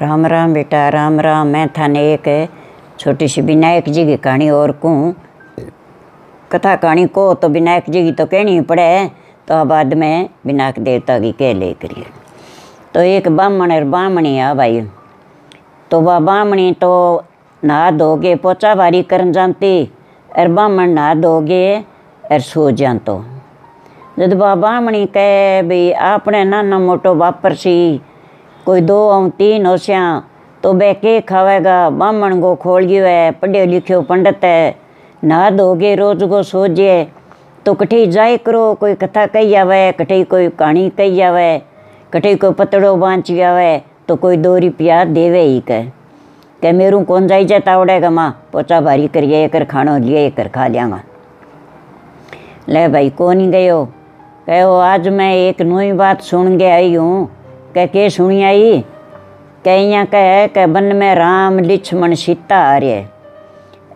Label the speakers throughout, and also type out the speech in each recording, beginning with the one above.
Speaker 1: राम राम बेटा, राम राम। मैं थाने एक छोटी सी विनायक जी की कहानी और कहूँ। कथा कहानी को तो विनायक जी की तो कहनी पड़े तो बाद में विनायक देवता की कह ले करिए। तो एक ब्राह्मण और ब्राह्मणी आ भाई। तो वह ब्राह्मणी तो नहा धोगे पोचा भारी करन जानती, और ब्राह्मण नहा धोगे और सो जान तो। जब वह ब्राह्मणी कहे, भाई आपने नाना मोटो वापर सी कोई दो और तीन होशिया तो बह के खावेगा? ब्राह्मण को खोल गयो है पढ़े लिखियो पंडित है। नहा धोगे रोज को सोजे। तो कठे जाए करो, कोई कथा कही आवे कठे कोई कहानी कही आवे कठे कोई पतड़ो बांच आवे तो कोई दो रुपया देवे ही कह। के मेरू कौन जाई जाता आवड़ेगा माँ, पोचा भारी करिए एक खानो लिए एक खा लियागा ले भाई, कौन गयो? कहो आज मैं एक नई बात सुन के आई हूँ। कह, के सुनी आई? कह कह के वन में राम लक्ष्मण सीता आर्य।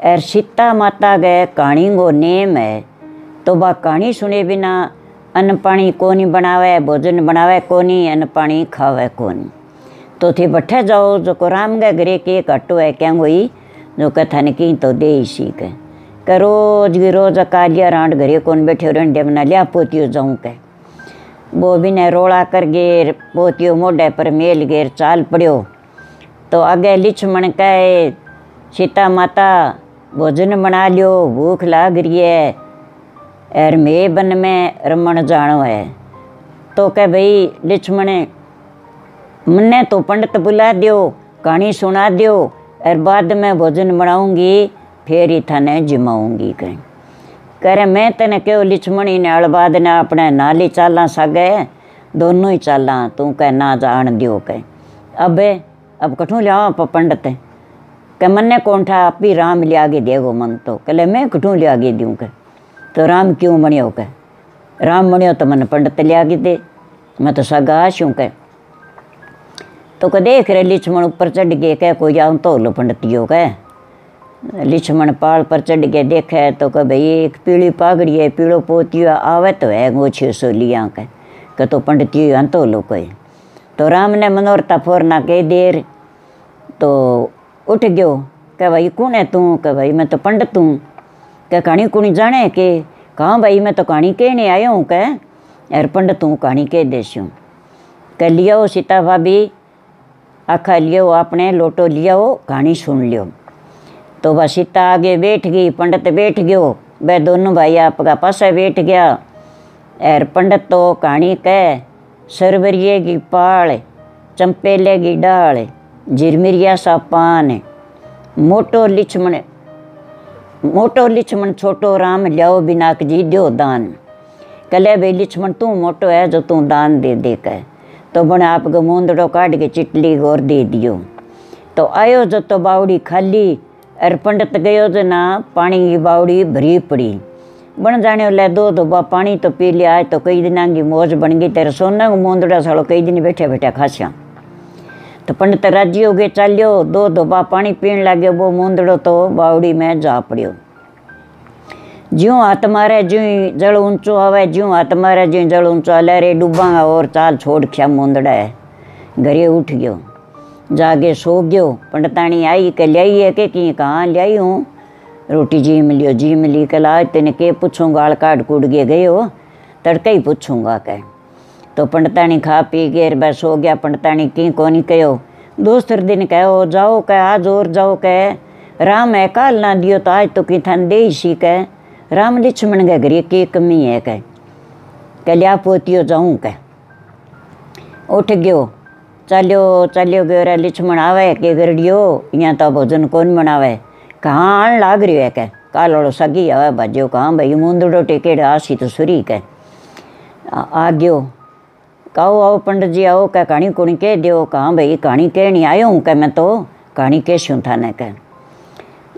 Speaker 1: और सीता माता गए कहानी को नेम है तो वह कहानी सुने बिना अन्न पानी कोनी बनावे, भोजन बनावे कोनी, अन्न पानी खावे कोनी। तो थे बैठे जाओ जो को राम गए घरे के कटो है क्या कोई जो कथा ने की तो दे सी के रोज रोज कालिया रांड घरे कौन बैठे रहने मना लिया पोतियो जाऊँ के। भी ने रोड़ा कर गेर, पोतियो मोढ़े पर मेल गेर, चाल पड़ियो। तो आगे लिछमण कहे, सीता माता, भोजन बना लियो, भूख लाग रही है। और मे बन में रमण जानो है। तो कह, भाई, लिछमण, मन्ने तो पंडित बुला दियो, कहानी सुना दियो। और बाद में भोजन बनाऊँगी, फिर ही थाने जिमाऊँगी कहीं। करे मैं तेने क्यों लिछमणी ने अड़बाद ने अपने नाली चाला सगे दोनों ही चाला तू कह ना जान दियो कह अब अब कठू लिया पंडित के मन्ने कौन था आप ही राम लिया के देगो मन तो कले मैं कठू लिया के दूँ कह तो राम क्यों बनियो कह राम बनियो तो मन पंडित लिया के दे मैं तो सगा आशूँ कह तो कह देख रहे लिछमण ऊपर चढ़ गए कह कोई आऊँ तो लो पंडितियो कह लिछमण पाल पर चढ़ के देखे तो कह, भाई, एक पीली पागड़ी है पीड़ो पोतियो आवे तो है गोछियो सो लिया कह कह तो पंडितियो अंतो लो कहे तो राम ने मनोरता फोरना कह देर तो उठ गयो। कह, भाई, कौन है तू? कह, भाई, मैं तो पंडित हूँ। कह कहानी कुणी जाने के? कहाँ भाई, मैं तो कहानी कहने आयो हूँ, कह, यार, पंडित हूँ कहानी कह देसी हूँ कह लियो सीता भाभी। आखा लियो आपने लोटो लियो कहानी सुन लियो। तो वह सीता आगे बैठ गई, पंडित बैठ गयो। वह दोनों भाई आपका पासे बैठ गया। और पंडित तो कहानी कह सरवरिये की पाल चंपेले की डाल झिरमिरिया सा पान। मोटो लिछमण मोटो लिछमण छोटो राम लियाओ बिनाक जी दो दान। कले भाई लिछमण तू मोटो है जो तू दान दे दे कह। तो बने आप मूंदड़ो काट के चिटली गोर दे दियो। तो आयो जो तो बावड़ी खाली और पंडित गयो जो ना पानी की बावड़ी भरी पड़ी बन जाने ले दो धोबा पानी तो पी लिया तो कई दिना की मौज बन गई तेरे सोना को मूंदड़ा सालो कई दिन बैठे बैठे खासिया तो पंडित राज़ी हो गए चालियो दो धोबा पानी पीन लगे वो मूंदड़ो तो बावड़ी में जा पड़ियो ज्यों हाथ मारे ज्यों जल ऊंचो आवे ज्यों हाथ मारे ज्यों जल ऊंचो आले रे डूबांगा और चाल छोड़ खिया मूंदड़ा है घरे उठ गयो जागे सो गयो पंडितानी आई के लियाई है के की कहाँ लियाई हूँ? रोटी जी मिलियो, जी मिली कल आज तेने के पूछूँ गाल काट कूट के गयो? तड़के ही पूछूँगा कह तो पंडितानी खा पी के बस सो गया पंडितानी की कोनी कहो दूसरे दिन कहो, जाओ कह आज और जाओ कह राम है, काल ना दियो तो आज तो की थान दे सी कह राम लक्ष्मण के घरे की कमी है कह कह लिया पोतियो जाऊँ कह उठ गयो चालियो चालियो गयो रे लक्ष्मण आवे के गरडियो यहाँ तो भोजन कौन बनावे कहाँ लाग रही है कह कालोड़ो सगी आवे भाजो कहाँ भाई मूंदड़ो टेकेड़े आसी तो सुरी कह आ गयो कहो आओ पंडित जी आओ क्या कहानी कुणी कह दियो कहाँ भाई कहानी कहनी आयो हूँ क्या मैं तो कहानी कैसूँ था न कह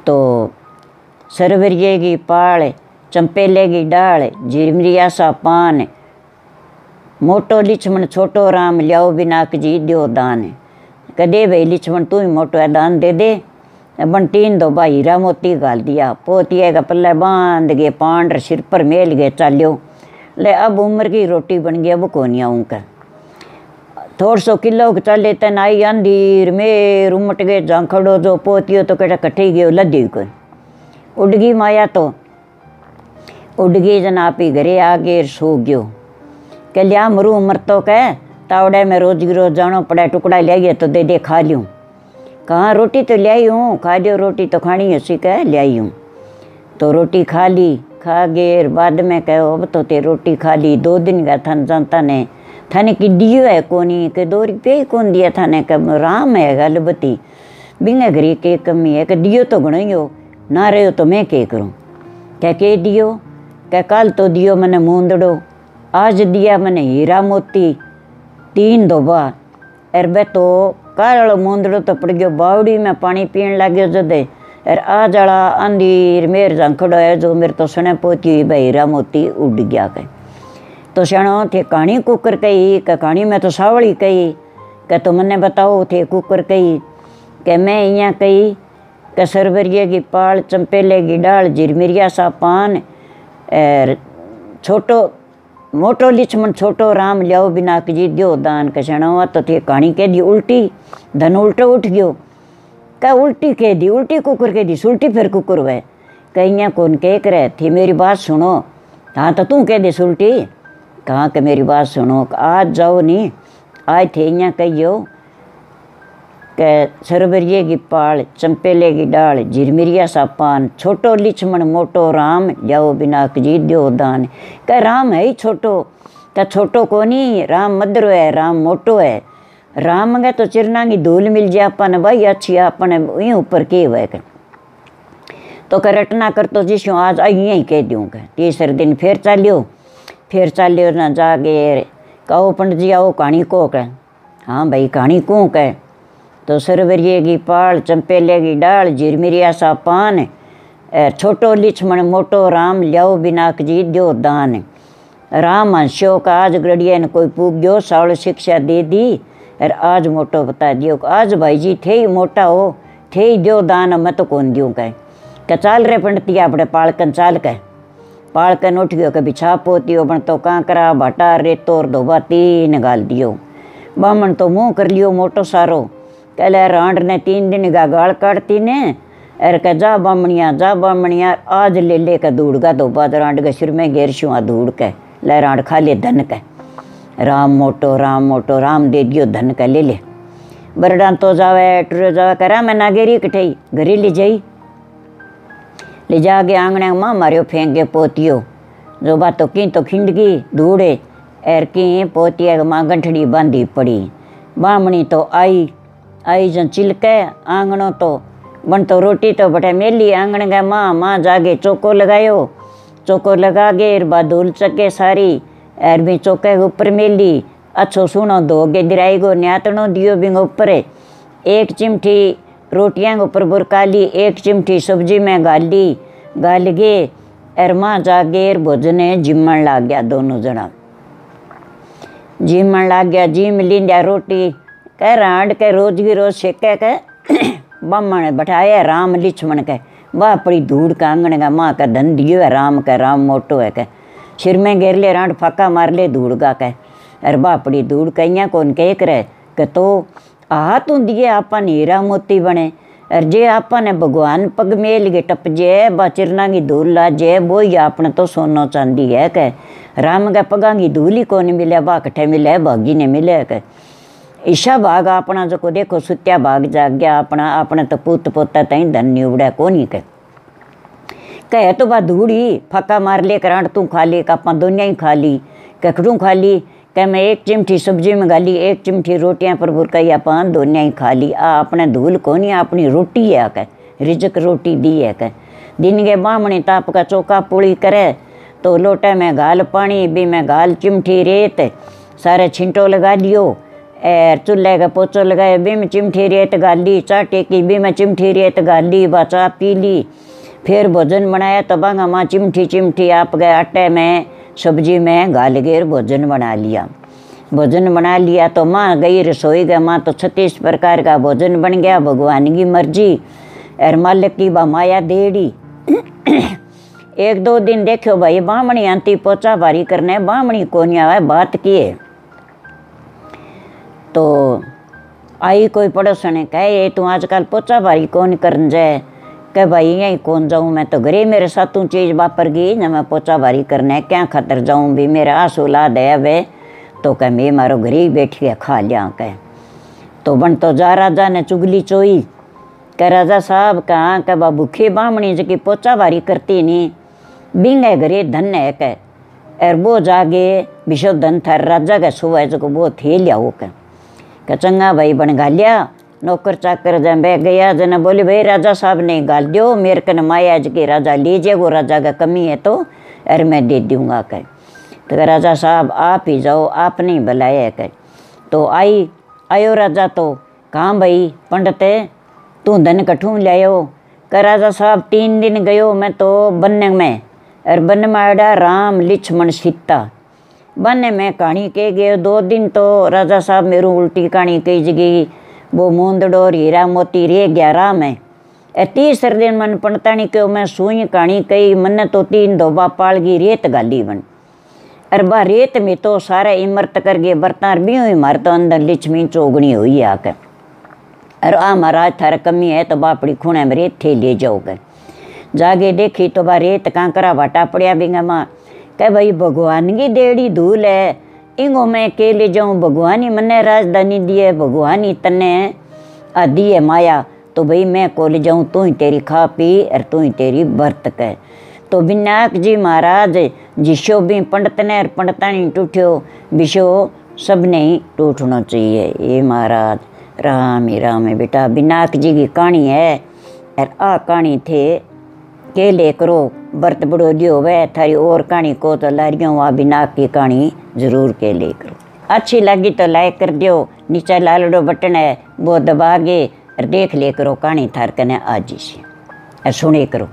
Speaker 1: तो सरवरिये की पाल चंपेले की डाल झिरमरिया सा पान मोटो लिछमण छोटो राम लियाओ बिनाक जी दियो दान कदे भाई लिछमण तू ही मोटो दान दे दे दो भाई हीरा मोती गाल दिया पोतिए का पल्ले बाँध गए पांड सिर पर मेल गए चालियो ले अब उम्र की रोटी बन गई अब कोनी आऊँ कर थोड़ सौ किलो चले तन आई अंधीर मेर उमट गए झांखड़ो जो पोतियो तो कटा कटे गयो लदी कोई उड़ गई माया तो उडगी गई जन आप ही घरे आ गए सो गयो के लिया मरू मर तो कह तावड़े में रोज रोज जानो पड़े टुकड़ा लिया तो दे दे खा लूँ कहाँ रोटी तो लियाई हूँ खा लियो रोटी तो खानी है उसी कह लियाई हूँ तो रोटी खा ली खा गेर बाद में कहो अब तो ते रोटी खा ली दो दिन का थन जनता ने थाने की दियो है कोनी के दो रुपये ही कौन दिया थाने कब राम है गल बती बिंगे घरी के कमी है कि दियो तो घणो ही हो ना रहो तो मैं के करूँ क्या के दियो क्या कल तो दियो मैंने मूंदड़ो आज दिया मैंने हीरा मोती। तीन धोबा अर बे तो कालो मूंदड़ो तो पड़ गयो, बावड़ी में पानी पीण लाग्यो जदे। अर आ जड़ा अंधीर मेर झंखड़ो है जो मेरे तो सुने पोती भाई हीरा मोती उड़ गया कह। तो सणो थे कहानी कुकर कही कि कहानी में तो सावड़ी कही कि तो मने बताओ थे कुकर कही कि मैं यहाँ कही कि सरवरिया की पाल, चंपेले की डाल जिरमिरिया सा पान और छोटो मोटो लिचमन छोटो राम लियाओ बिना जी दियो दान कछणो तो थे कहानी कह दी उल्टी, धन उल्टो उठ गयो। कह, उल्टी कह दी उल्टी कुकुर कह दी सुल्टी फिर कुकुर वह कहीं कौन कह करे थी मेरी बात सुनो। हाँ तो तू कह दे सुल्टी? कहाँ के मेरी बात सुनो। आज जाओ नहीं आज थे इं कहियो के सरबरिये की पाल चंपेले की डाल झिरमिरिया सा पान छोटो लिचमन मोटो राम जाओ बिना जी दो दान कह राम है ही छोटो क्या छोटो को नहीं राम मदरो है राम मोटो है राम गए तो चिरना की धूल मिल जाए अपन भाई अच्छी अपन यहीं ऊपर के हुए के तो कह रटना कर तो जिसो आज आई यहीं कह दूँ कह तीसरे दिन फिर चलियो फिर चलियो ना जागे कहो पंडित जी आओ कहानी को कह हाँ भाई कहानी को कह तो सरवरिये की पाल, चंपेले की डाल, झिरमिरिया सा पान छोटो लिछमण, मोटो राम लियाओ बिनाक जी दो दान। राम हंस्यो आज गड़िया ने कोई पूग गयो सावल शिक्षा दे दी और आज मोटो बता दियो। आज भाई जी थे ही मोटा हो थे ही दो दान मैं तो कौन दियो कह क्या चाल रहे पंडित अपने पालकन चाल कह पालकन उठ गयो, कभी छाप होती हो बन तो कांकरा, भाटा रेतो और धोबा, तीन गाल दियो। बामन तो मुँह कर लियो, मोटो सारो। कहले रांड ने तीन दिन का गाल काटती ने। अर के जा बामणिया जा बामणिया, आज ले ले के दूड़ का दो बाद रांड के सिर में घेर शुआ दूड़ के ले रांड खा ले धन के राम मोटो राम मोटो, राम दे दियो धन के ले ले। बरडा तो जावे, टुरो जावे, करा मैं नागेरी कठई घरी ले जाई। ले जाके आंगने माँ मारियो फेंक के पोतियो। जो बात तो की तो खिंडगी, धूड़े एर की पोतिया माँ गंठड़ी बांधी पड़ी। बामणी तो आई आई जन चिलके आंगणो तो बन तो रोटी तो बटे मेली आंगण गए माँ माँ जागे चौको लगायो चौको लगा गे बाद धूल चके सारी एर भी चौके ऊपर मेली अच्छो सुनो धो गे दिराई गो न्यातनो दियो बिंग ऊपर एक चिमठी रोटियाँ ऊपर बुरका ली एक चिमठी सब्ज़ी में गाली गाल गे एर माँ जागे भोजन जिमन लाग गया दोनों जना जिमन लाग गया जिम लिंदा रोटी कह रांड के रोज की रोज सेके के बामण बैठाया, राम लिछमण के वाह पड़ी धूड़ का आंगण का माँ का धन दियो है राम का राम मोटो है के सिर में घेर ले, रांड फाका मार ले, धूड़ का के अरे वाह पड़ी धूड़ कहीं कौन कह करे कि तो आ तू दिए आपन हीरा मोती बने। और जे आपने भगवान पग मेल के टप जे, बा चिरना की धूल ला जे वो ही आपने तो सोनो चांदी है के राम के पगा की धूल ही कौन मिले बा कठे मिले, भागी ने मिले के ईशा भाग अपना जो को देखो, सुत्या भाग जाग गया अपना अपने तो पुत पोता धन निवड़ा कोनी के कहे तो बा धूड़ी फक्का मार ले करांड तू खा ली कापा दुनिया ही खा ली। कखड़ू खा ली। कह, मैं एक चिमठी सब्ज़ी में गाली एक चिमठी रोटियाँ पर बुरकाई पान दोनिया ही खा ली। आ अपने धूल कोनी अपनी रोटी है, कह, रिजक रोटी दी है, कह। दिन के बामणी ताप का चौका पुड़ी करे तो लोटे में गाल पानी भी में गाल चिमठी रेत, सारे छिंटो लगा लियो एर चूल्हे का पोचो लगाए बी में चिमठी रेत गाली चाह टेकी बी में चिमठी रेत गाली पी ली फिर भोजन बनाया तो बांगा माँ चिमठी चिमठी आप गए आटे में, सब्ज़ी में गाल गेर भोजन बना लिया। भोजन बना लिया तो माँ गई रसोई गए, माँ तो छत्तीस प्रकार का भोजन बन गया, भगवान की मर्ज़ी। और मालिक की बा माया देड़ी। एक दो दिन देखो भाई, बामणी आंती पोचा भारी करने, बामणी कोनिया बात की है तो आई कोई पड़ोसन कहे, ये तू आजकल पोचा भारी कौन करन जाए? कह, भाई, यहीं कौन जाऊँ? मैं तो घरे मेरे साथों चीज़ वापर गई, न मैं पोचा भारी करना है, क्या खातर जाऊँ भी? मेरा आस औलाद है वे। तो कह, मैं मारो घरे बैठी के खा लिया कह। तो बन तो जा राजा ने चुगली चोई। कह, राजा साहब कहाँ? कह बा भूखे बामणी जकी पोचा भारी करती नहीं बिंगे घरे धन है कह। और वो जागे विशो थर राजा का सुबह जो वो थे लिया वो कह। चंगा भाई बन गालिया, नौकर चाकर जब बह गया जन बोले, भाई, राजा साहब ने गाल दियो, मेरे कन माया के राजा लीजिए, वो राजा का कमी है तो अरे मैं दे दूँगा कह तो राजा साहब, आप ही जाओ आप नहीं बुलाया कह तो आई, आयो राजा तो कहाँ भाई, पंडित तू धन कठू लायो कह, राजा साहब, तीन दिन गयो, मैं तो बनने में। और बन में आड़ा राम लिक्ष्मण सीता। बने में कहानी के गए दो दिन तो राजा साहब मेरू उल्टी कहानी कही जगी। वो मूंदड़ो हीरा मोती, रे गया राम है ए तीसरे दिन मन पणतानी क्यों, मैं सुई कहानी कही मन तो तीन धोबा पालगी रेत गाली बन अरे बा, रेत में तो सारे इमरत कर गए, बर्तन भी हुई मार तो अंदर लिच्छमी चौगनी हुई आकर अरे आ महाराज, थारा कमी है तो बापड़ी खूणे में रेत थे ले जाओगे जागे देखी तो बा रेत कांकरा भाटा पड़िया बिंगा माँ। कह भाई भगवान की देड़ी धूल है इंगो मैं के जाऊँ भगवान ही मने राजधानी दिए भगवान ही तने आदि है माया तो भाई मैं को ले जाऊँ तू ही तेरी खा पी और तू ही तेरी बरत कह तो विनायक जी महाराज जिसो भी पंडित ने और पंडितानी टूठ्यो विशो सबने ही टूटना चाहिए ये महाराज राम ही राम है बेटा विनायक जी की कहानी है और आ कहानी थे के ले करो बर्त बड़ो दियो थारी और कहानी को तो लारियों वहाँ की कहानी ज़रूर केले करो अच्छी लगी तो लाइक कर दियो, नीचे लालड़ो बटन है, वो दबा के और देख ले करो कहानी थार कने आज ही सुने करो।